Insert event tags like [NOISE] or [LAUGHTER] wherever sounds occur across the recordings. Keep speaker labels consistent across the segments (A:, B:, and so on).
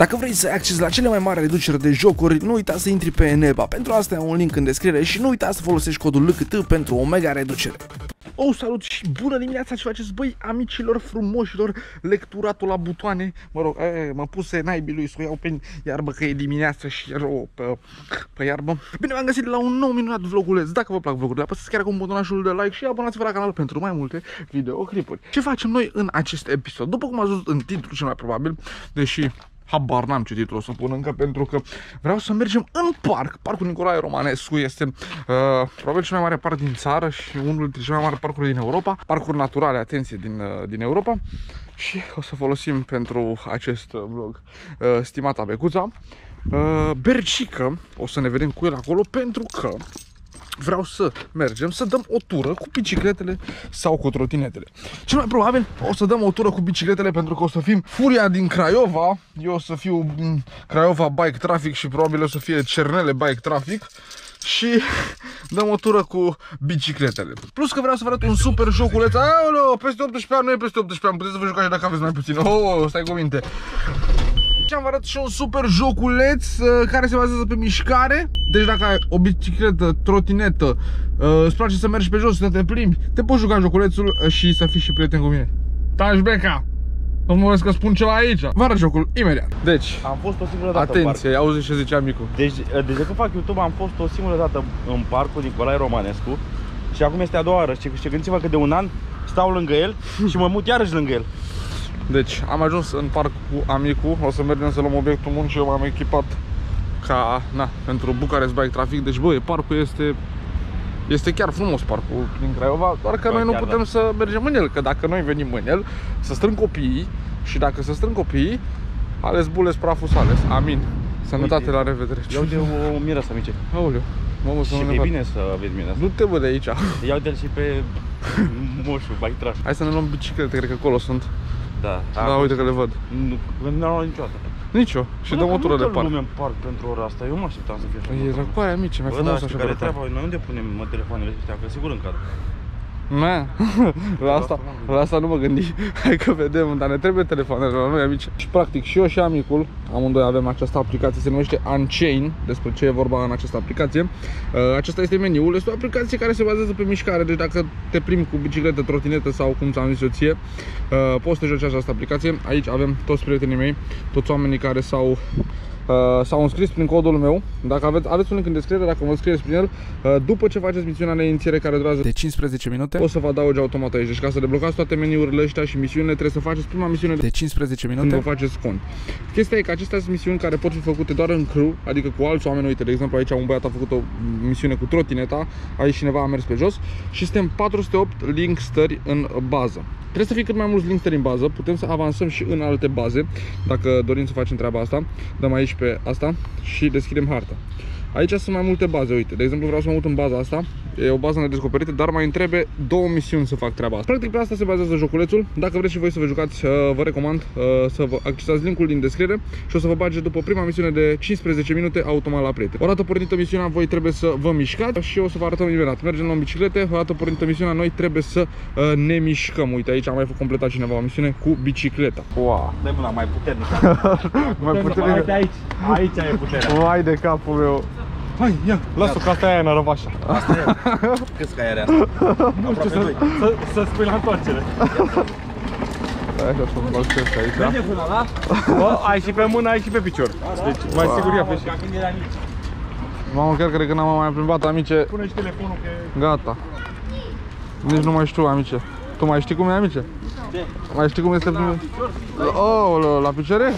A: Dacă vrei să ai acces la cele mai mari reduceri de jocuri, nu uita să intri pe Eneba. Pentru asta ai un link în descriere și nu uita să folosești codul LCT pentru o mega reducere. Oh, salut și bună dimineața ce faceți, băi, amicilor frumoșilor, lecturatul la butoane, mă rog, e, mă puse naibii lui să o iau pe iarbă că e dimineață și rău pe, pe iarbă. Bine, v-am găsit la un nou minunat vloguleț, dacă vă plac vlogurile, apăsați chiar cu butonajul de like și abonați-vă la canal pentru mai multe videoclipuri. Ce facem noi în acest episod? După cum ați văzut în titlu, cel mai probabil, deși habar n-am ce titlu o să pun încă pentru că vreau să mergem în parc. Parcul Nicolae Romanescu este uh, probabil cel mai mare parc din țară și unul dintre cele mai mari parcuri din Europa. Parcuri naturale, atenție, din, uh, din Europa. Și o să folosim pentru acest uh, vlog uh, stimata becuța. Uh, Bercică, o să ne vedem cu el acolo pentru că vreau să mergem să dăm o tură cu bicicletele sau cu trotinetele. Cel mai probabil o să dăm o tură cu bicicletele pentru că o să fim furia din Craiova. Eu o să fiu Craiova Bike Traffic și probabil o să fie Cernele Bike Traffic și [LAUGHS] dăm o tură cu bicicletele. Plus că vreau să vă arăt un super joculeț. Aoleo, peste 18 ani, nu e peste 18 ani, puteți să vă jucați dacă aveți mai puțin. Oh, stai cu minte. Și am arătat și un super joculeț uh, care se bazează pe mișcare. Deci dacă ai o bicicletă, trotinetă, uh, îți place să mergi pe jos, să te plimbi, te poți juca joculețul uh, și să fii și prieten cu mine. Taci beca! Nu mă că spun ceva aici. Vă arăt jocul imediat. Deci,
B: am fost o singură dată
A: Atenție, auzi ce zicea Micu.
B: Deci, uh, de când fac YouTube am fost o singură dată în parcul Nicolae Romanescu și acum este a doua oară. Și gândiți-vă că de un an stau lângă el și mă mut iarăși lângă el.
A: Deci am ajuns în parc cu amicul, o să mergem să luăm obiectul muncii, eu m-am echipat ca, na, pentru Bucarest Bike Traffic, deci băi, parcul este este chiar frumos parcul din Craiova, doar că Bă, noi nu putem da. să mergem în el, că dacă noi venim în el, să strâng copiii și dacă să strâng copiii, ales bules prafus ales. Amin. Sănătate, Uite, la revedere.
B: Iau de o miră să mice.
A: Aoleu.
B: Mamă, și e bine să aveți mine
A: Nu te văd de aici.
B: Iau de-l și pe moșul, bike trash.
A: Hai să ne luăm biciclete, cred că acolo sunt.
B: Da.
A: Da, uite că le văd.
B: Nu, nu am luat niciodată.
A: Nicio. Și dăm o tură de parc.
B: Nu în parc pentru ora asta. Eu mă așteptam să fie așa.
A: E răcoaia mici, mai frumos așa.
B: Care treaba, noi unde punem telefoanele astea? Că sigur în cadru.
A: Na, la asta, la asta nu mă gândi. [LAUGHS] Hai că vedem, dar ne trebuie telefoanele la noi amici. Și practic și eu și amicul, amândoi avem această aplicație, se numește Unchain, despre ce e vorba în această aplicație. Uh, acesta este meniul, este o aplicație care se bazează pe mișcare, deci dacă te plimbi cu bicicletă, trotinetă sau cum ți-am zis eu ție, uh, poți să te joci această aplicație. Aici avem toți prietenii mei, toți oamenii care s-au Uh, s-au înscris prin codul meu. Dacă aveți, aveți un link în descriere, dacă vă scrieți prin el, uh, după ce faceți misiunea de inițiere care durează de 15 minute, o să vă adaugi automat aici. Deci ca să deblocați toate meniurile astea și misiunile, trebuie să faceți prima misiune de 15 minute când vă faceți cont. Chestia e că acestea sunt misiuni care pot fi făcute doar în crew, adică cu alți oameni. Uite, de exemplu, aici un băiat a făcut o misiune cu trotineta, aici cineva a mers pe jos și suntem 408 link stări în bază. Trebuie să fie cât mai mulți link stări în bază, putem să avansăm și în alte baze, dacă dorim să facem treaba asta. Dăm aici pe asta și deschidem harta. Aici sunt mai multe baze, uite, de exemplu vreau să mă mut în baza asta E o bază nedescoperită, dar mai întrebe două misiuni să fac treaba asta. Practic pe asta se bazează joculețul. Dacă vreți și voi să vă jucați, uh, vă recomand uh, să vă accesați linkul din descriere Și o să vă bage după prima misiune de 15 minute automat la prieten Odată pornită misiunea, voi trebuie să vă mișcați Și o să vă arătăm imediat. Mergem la biciclete, odată pornită misiunea, noi trebuie să uh, ne mișcăm. Uite, aici am mai completat cineva o misiune cu bicicleta.
B: Wow. Dă mâna mai puternică [LAUGHS]
A: Mai puternică
B: Aici, aici e puterea.
A: Vai de capul meu
B: Hai, ia, lasă-o că asta e aia în răvașa. Asta e. Câți ca are asta? Nu știu, să, să, să spui la întoarcere.
A: Hai așa să mă balcesc aici.
B: Merge până la? Bă, ai și pe mână, ai și pe picior. Deci mai sigur ia pe și.
A: Mamă, chiar cred că n-am mai plimbat, amice.
B: Pune și telefonul că...
A: Gata. Nici nu mai știu, amice. Tu mai știi cum e, amice? Ce? Mai știi cum este primul? Oh, la picioare?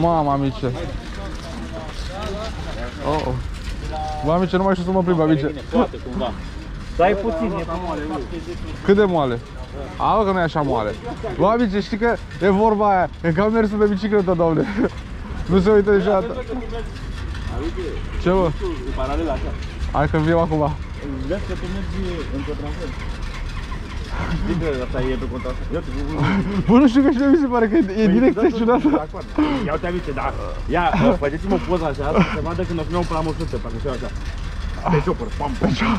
A: Mama, amice. Oh, oh. Bă, amice, nu mai știu să mă plimb, amice.
B: Poate, cumva. Dai puțin, e moale.
A: Cât de moale? A, că nu e așa moale. Bă, amice, știi că e vorba aia. E ca mersul de bicicletă, doamne. Nu se uită niciodată. Ce, bă? Hai că vin acum.
B: Vezi că tu mergi într-o transfer. Asta e pe contul
A: Bă, nu știu că și mi se pare că e păi, direct secționată.
B: Ia uite amice, da. Ia, faceți-mă poza așa, să vadă când o filmăm pe la măsuță, parcă știu așa. Pe jocuri, pam, pam, pam.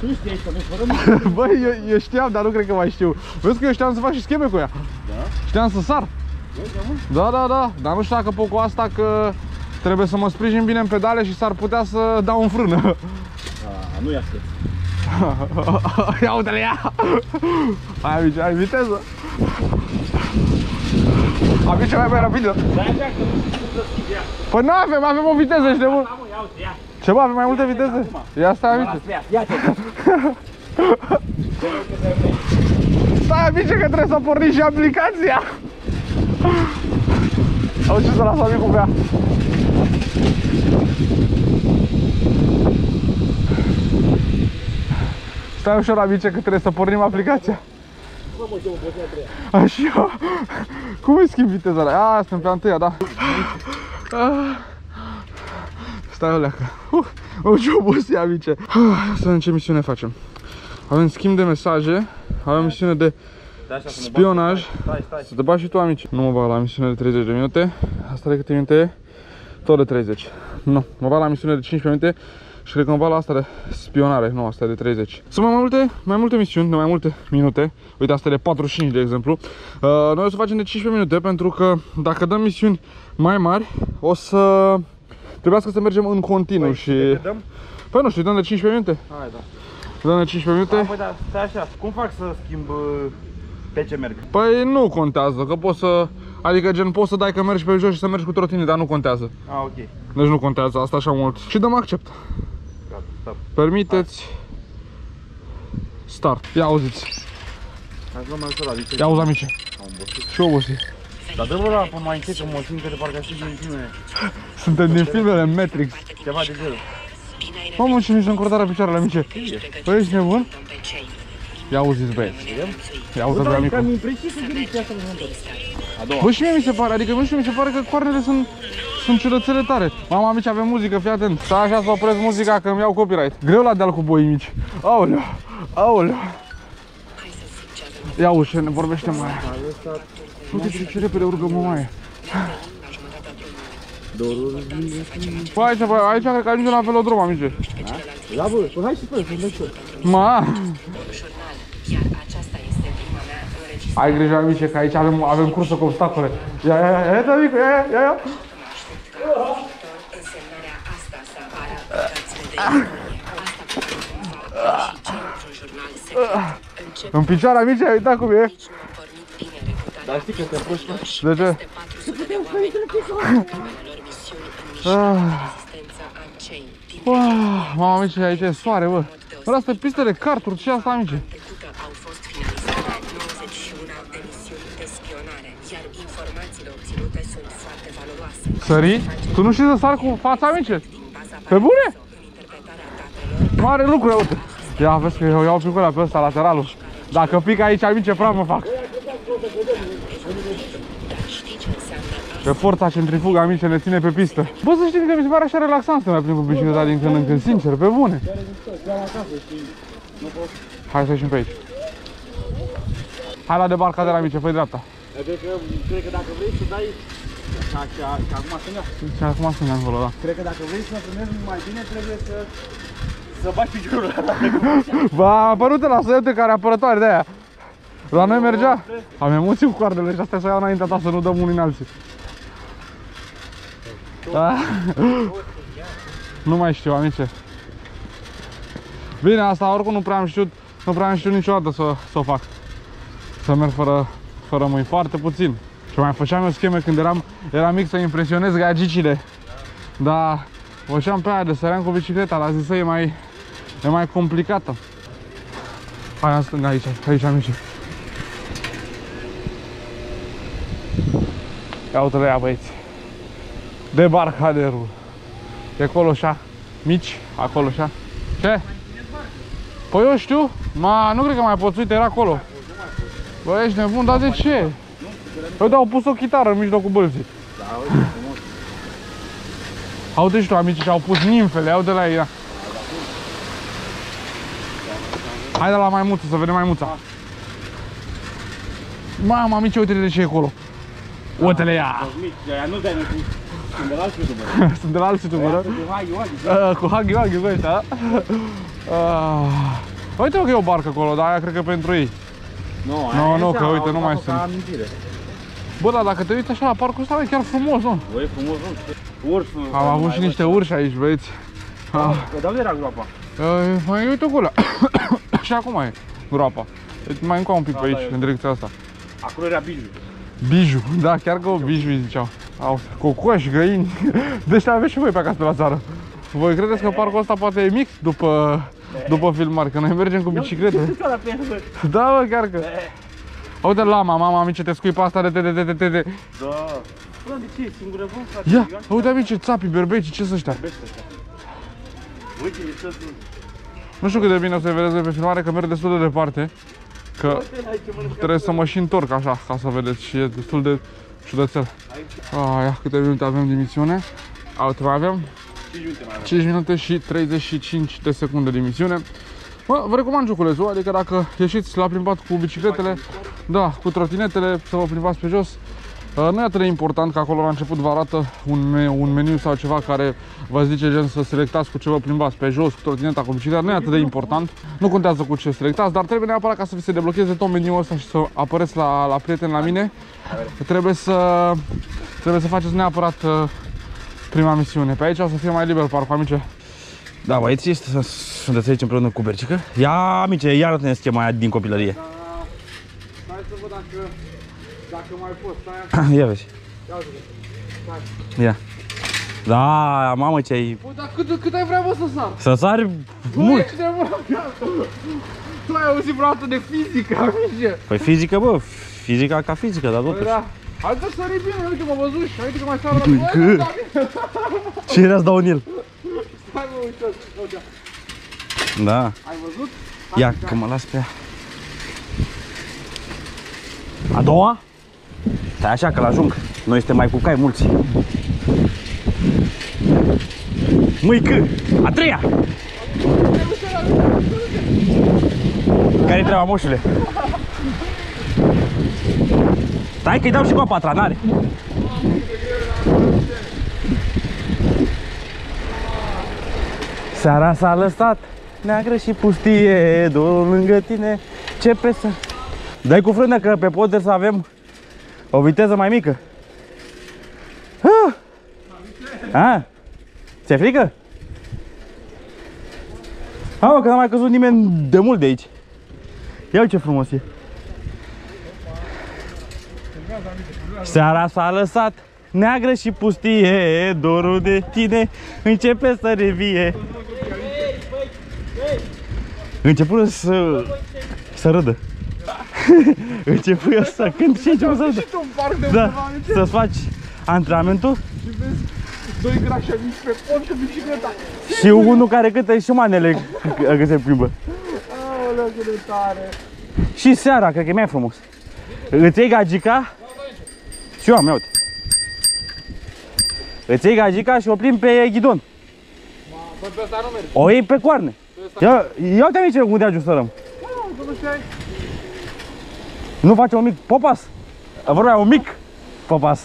B: Tu știi că fără [LAUGHS]
A: Băi, eu, eu știam, dar nu cred că mai știu. Vezi că eu știam să fac și scheme cu ea.
B: Da?
A: Știam să sar. Da, da, da, dar nu știu dacă pot cu asta că trebuie să mă sprijin bine în pedale și s-ar putea să dau în frână.
B: A, nu ia să. [LAUGHS]
A: Ia uite-le, ia! Hai, amici, ai viteză! Amici, mai mai rapidă!
B: Da, așa că nu știu cum să schimb, ia.
A: Păi nu avem, avem o viteză, ești nebun!
B: Da, mă, ia uite, ia.
A: Ce bă, avem mai multe viteze? Ia stai, amici!
B: Lasă, ia, ia-te.
A: Stai, amici, că trebuie să pornim și aplicația! Auzi ce să las amicul pe ea. Stai ușor, amice, că trebuie să pornim aplicația. Așa. Cum îi schimb viteza alea? A, suntem pe a întâia, da. Ah. Stai o leacă. Uh, o ce obosit, amice. Ah, Să vedem ce misiune facem. Avem schimb de mesaje, avem misiune de
B: Da, așa, să mă
A: spionaj.
B: bag. Stai, stai.
A: Să te bagi și tu, amici. Nu mă bag la misiune de 30 de minute. Asta de câte minute e? Tot de 30. Nu, mă bag la misiune de 15 minute și cred că mă bag la asta de spionare. Nu, asta e de 30. Sunt mai multe, mai multe misiuni, de mai multe minute. Uite, asta e de 45, de exemplu. Uh, noi o să facem de 15 minute pentru că dacă dăm misiuni mai mari, o să trebuiască să mergem în continuu și...
B: Te dăm?
A: Păi nu știu, dăm de 15 minute.
B: Hai, da.
A: Dăm de 15
B: Da,
A: minute.
B: păi, da, stai așa. Cum fac să schimb uh, pe ce merg?
A: Păi nu contează, că poți să... Adică gen poți să dai că mergi pe jos și să mergi cu trotinii, dar nu contează.
B: Ah, ok.
A: Deci nu contează asta așa mult. Și dăm accept.
B: Gata, stop.
A: Permiteți. Start. Ia auziți.
B: Hai să luăm mai ușor, adică
A: Ia auzi amice.
B: am obosit.
A: Și obosit.
B: Dar dă-mă la până mai încet, că mă simt că de parcă știi din filme.
A: Suntem din filmele Matrix.
B: Ceva de genul.
A: Mamă, și nici nu încurtarea picioarele amice. Băi, ești nebun? Ia auziți băieți. Ia uite pe
B: Că
A: amicul.
B: mi impresie să direcția asta mă întorc. A doua.
A: Bă, și mie mi se pare, adică nu știu, mi se pare că coarnele sunt sunt ciudățele tare. Mama, amici, avem muzică, fii atent. Stai așa să opresc muzica că îmi iau copyright. Greu la deal cu boii mici. Aoleu, aoleu. Ia ușă, ne vorbește mai. Nu te ce repede urcă mă mai. Bă, aici, bă, aici cred că ajungem la velodrom, amice.
B: Da, bă, păi hai și pe, să mergi pe.
A: Ma,
C: jurnal, iar aceasta este prima mea înregistrare.
A: ai grijă, amice, că aici avem, avem cursă cu obstacole. Ia, ia, ia, ia, ia, amicu, ia, ia, ia.
C: Însemnarea asta să apară aplicațiile de istorie. Asta pentru și ce într-un jurnal secret. Încep
A: În picioare, amice, ai uitat cum e.
C: nici nu a pornit bine reputatul
B: Dar știi că te proști, mă.
A: De ce?
C: de 400 de oameni au avut primele lor misiuni în mișcare de rezistență Unchained. Din
A: Uah, Mama, amice, aici e soare, bă. Bă, asta e piste de karturi, ce e asta, amice? Sări? Tu nu știi să sari cu fața, amice?
C: Din baza
A: Pe bune?
C: în interpretarea datelor
A: Mare lucru, ia uite. Ia, vezi că eu iau picul pe ăsta, lateralul. Dacă pică aici, amice, praf mă fac.
C: Știi ce înseamnă asta?
A: Pe forța centrifugă, amice, ne ține pe pistă. Bă, să știi că mi se pare așa relaxant să mai plimb cu bicicleta din când în când, sincer, pe bune. Hai să ieșim pe aici. Hai la debarcadera, amice, fă dreapta.
B: Cred că, cred că dacă vrei să dai... Ca, ca, ca acum stânga.
A: Și acum sunt acolo, da.
B: Cred că dacă vrei să mergi mai bine, trebuie să... Să bagi piciorul ăla.
A: Ba, a apărut la săiete care apărătoare de aia. La noi mergea. Am emoții cu coardele și astea să iau înaintea ta să nu dăm unii în alții. Da. Nu mai știu, amice. Bine, asta oricum nu prea am știut, nu prea am știut niciodată să, să o fac. Să merg fără, fără mâini, foarte puțin. Și mai făceam eu scheme când eram, eram mic să impresionez gagicile. Dar făceam pe aia de săream cu bicicleta, la zis să e mai, e mai complicată. Hai în stânga aici, aici amici. Ia uite ea băieți. Debarcaderul. E acolo așa. Mici, acolo așa. Ce? Păi eu știu. Ma, nu cred că mai poți, uite, era acolo. Bă, ești nebun, dar de ce? Păi da, au pus o chitară în mijlocul bălții. Aude și tu, amici, și au pus nimfele, au de la ei, da. Hai de la maimuță, să vedem maimuța. Mamă, amici, uite de ce e acolo. Uite-le ea!
B: Mici, aia nu dai necu. Sunt de la alți youtuber. [LAUGHS]
A: Sunt de la alți youtuber,
B: Cu hai, Ioani.
A: da? Uh, Cu Huggy Wuggy, băi, ăștia, da? Uh, Uite mă că e o barcă acolo, dar aia cred că pentru ei.
B: Nu,
A: Nu, nu, că uite, nu mai sunt.
B: Amintire.
A: Bă, dar dacă te uiți așa la parcul ăsta, e chiar frumos, nu?
B: Bă, e frumos, nu? Urs.
A: Am avut și niște urși aici, băieți. Ah.
B: Că de unde era groapa?
A: Uh, mai uite acolo. și acum e groapa. Deci mai încă un pic pe
B: Da, da,
A: aici,
B: e.
A: în direcția asta.
B: Acolo era biju.
A: Biju, da, chiar că o biju îi ziceau. Au cocoși, găini. Deci aveți și voi pe acasă pe la țară. Voi credeți că parcul ăsta poate e mix după, după filmare, că noi mergem cu biciclete? Da, bă, chiar că. Uite lama, mama, amice, te scui pe asta de te, de te, de te, de.
B: Da. Bă, de ce? Singură vă, frate?
A: Ia, uite amice, țapii, berbeci, ce sunt ăștia?
B: Uite, e să
A: Nu știu cât de bine o să vedeți pe filmare, că merg destul de departe. Că trebuie să mă și întorc așa, ca să vedeți și e destul de ciudățel. Aia, câte minute avem de emisiune? Uite, mai avem 5 minute și 35 de secunde de emisiune. Bă, vă recomand joculețul, adică dacă ieșiți la plimbat cu bicicletele, da, cu trotinetele, să vă plimbați pe jos. Uh, Nu e atât de important că acolo la început vă arată un, me- un meniu sau ceva care vă zice gen să selectați cu ce vă plimbați pe jos, cu trotineta, cu bicicleta, nu e atât de important. Nu contează cu ce selectați, dar trebuie neapărat ca să vi se deblocheze tot meniul ăsta și să apăreți la, la prieten la mine. Trebuie să, trebuie să faceți neapărat uh, prima misiune. Pe aici o să fie mai liber parcul, amice.
B: Da, băieți, este- sunteți aici împreună cu Bercică? Ia, amice, iar ne schema aia din copilărie.
A: Hai să văd dacă, dacă mai pot. Stai
B: Ia vezi. Ia. Da, mamă ce ai...
A: Bă, dar cât, cât ai vrea mă să sar?
B: Să sari mult.
A: Mult! De mult. Tu ai auzit vreodată de fizică, amice?
B: Păi fizică, bă, fizica ca fizică, dar
A: Păi
B: totuși.
A: da. Hai să sări bine, uite, m-a văzut și uite că mai sară
B: Băi,
A: la
B: că-
A: Da, [LAUGHS] bine.
B: Ce era să dau în el?
A: Hai mă, uite, uite.
B: Da.
A: Ai văzut?
B: Ia, că mă las pe ea. A doua? Stai așa că l-ajung. Noi suntem mai cu cai mulți. Mâică! A treia! Care-i treaba, moșule? Stai că-i dau și cu a patra, n-are. Seara s-a lăsat neagră și pustie, două lângă tine, ce pe să... Dai cu frână că pe pod să avem o viteză mai mică. Ah! Ah! Ți-e frică? Ha, mă, că n-a mai căzut nimeni de mult de aici. Ia uite ce frumos e. Seara s-a lăsat neagră și pustie, dorul de tine începe să revie. Început să, să râdă. [LAUGHS] Început eu să cânt și început să râdă.
A: Și tu un parc de
B: Da,
A: undeva, amice?
B: să-ți faci antrenamentul
A: Și vezi doi grași amici pe pod cu bicicleta.
B: și unul care cântă și manele că se plimbă.
A: Aoleu, cât de tare.
B: Și seara, cred că e mai frumos. Îți iei gagica și eu am, ia uite. Îți iei gagica și o plimbi pe ghidon.
A: Bă, pe ăsta nu merge.
B: O iei pe coarne. Ia, ia uite aici unde ajustăm.
A: Nu, că nu știai.
B: Nu face un mic popas? Vorbea un mic popas.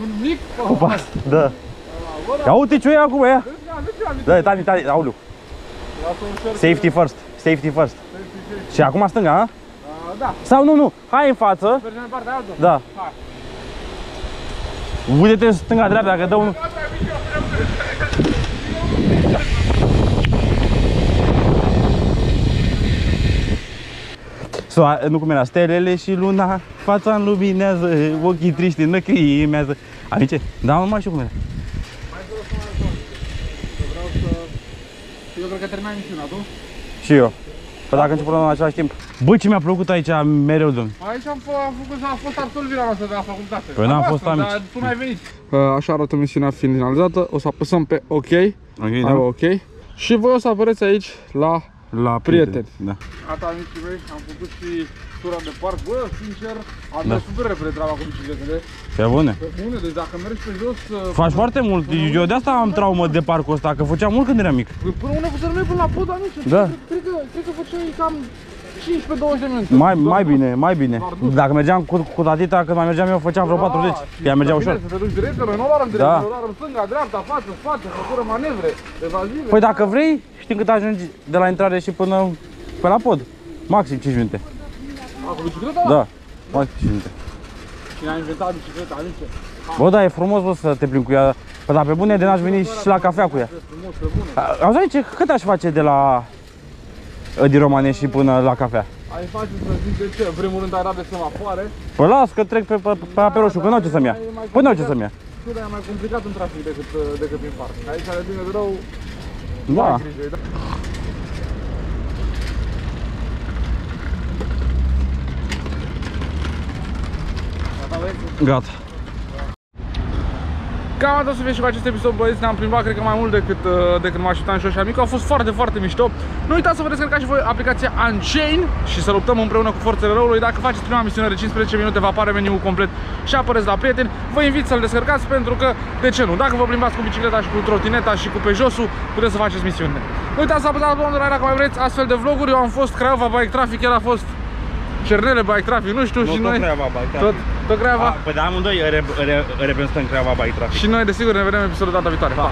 A: Un mic
B: Popas, da. Ia uite ce e acum, ia. Da, tani, tani, auleu. Safety first, safety first. Și acum stânga, a?
A: Da,
B: Sau nu, nu, hai în față.
A: mergem în partea altă.
B: Da. Uite-te stânga-dreapta, dacă dă unul. Soa, nu cum era, stelele și luna, fața în luminează, ochii triști năcrimează. Amice, da, mă, mai știu cum era.
A: Eu cred că terminai misiunea, tu?
B: Și eu. Păi dacă începem în același timp. Bă, ce mi-a plăcut aici mereu, domn.
A: Aici am, f- am făcut, a fost absolvirea noastră de la facultate.
B: Păi n-am
A: Am
B: fost
A: asta,
B: amici.
A: Dar tu n-ai venit. Așa arată misiunea finalizată. O să apăsăm pe OK.
B: Ok,
A: Hai, ok. Și voi o să apăreți aici la
B: La
A: Prieteni.
B: Da.
A: Gata, amicii mei, am făcut și tura de parc. Bă, sincer, am
B: Da.
A: da. super repede treaba cu bicicletele.
B: Pe bune.
A: Pe bune, deci dacă mergi pe jos... uh,
B: Faci foarte mult. Eu de asta am traumă de parcul ăsta, că făceam mult când eram mic.
A: Până unde să mergi până la pod, amici?
B: Da.
A: Cred că, cred că făceai cam 15-20 de minute.
B: Mai,
A: Doar
B: mai
A: dus.
B: bine, mai bine.
A: Doar dus.
B: Dacă mergeam cu, cu tatita, când mai mergeam eu, făceam vreo 40.
A: Da, și
B: Ea mergea
A: bine
B: ușor.
A: Să te duci direct, că noi nu luăm direct,
B: Da.
A: noi luăm stânga, dreapta, față, față, făcură manevre, evazive.
B: Păi dacă vrei, știi cât ajungi de la intrare și până pe la pod. Maxim 5 minute.
A: A, cu bicicleta?
B: Da, maxim 5 minute.
A: Și Cine a inventat bicicleta, Alice?
B: Bă, da, e frumos, bă, să te plimbi cu ea. Bă, dar pe bune de n-aș veni și la cafea cu ea.
A: Frumos, pe bune.
B: A- Auzi, ce, cât aș face de la uh, din Romane și până la cafea?
A: Ai face să zic de ce? În primul rând ai rade semafoare.
B: Păi las că trec pe, pe, pe apel roșu, că n-au ce să-mi ia. Păi n-au ce să-mi ia.
A: Știu, dar e mai complicat în trafic decât, uh, decât prin parc. Aici are bine de rău,
B: Da.
A: ai grijă, da?
B: Gata.
A: Cam atât o să fie și cu acest episod, băieți, ne-am plimbat, cred că mai mult decât, uh, decât mă așteptam și eu și amicu. A fost foarte, foarte mișto. Nu uitați să vă descărcați și voi aplicația Unchain și să luptăm împreună cu forțele răului. Dacă faceți prima misiune de 15 minute, vă apare meniul complet și apăreți la prieteni. Vă invit să-l descărcați pentru că, de ce nu, dacă vă plimbați cu bicicleta și cu trotineta și cu pejosul, puteți să faceți misiunile. Nu uitați să apăsați butonul de like dacă mai vreți astfel de vloguri. Eu am fost Craiova Bike Traffic, el a fost Cernele Bike Traffic, nu știu, și noi... Tot, tot Craiova.
B: Păi da, amândoi re, re, reprezentăm Craiova Bike Traffic.
A: Și noi, desigur, ne vedem în episodul data viitoare. Pa!